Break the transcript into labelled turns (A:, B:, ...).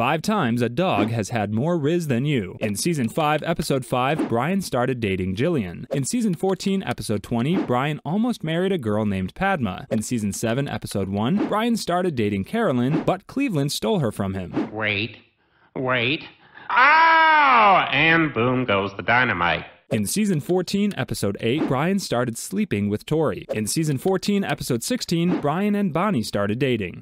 A: Five times a dog has had more Rizz than you. In season 5, episode 5, Brian started dating Jillian. In season 14, episode 20, Brian almost married a girl named Padma. In season 7, episode 1, Brian started dating Carolyn, but Cleveland stole her from him.
B: Wait, wait. Ow! And boom goes the dynamite.
A: In season 14, episode 8, Brian started sleeping with Tori. In season 14, episode 16, Brian and Bonnie started dating.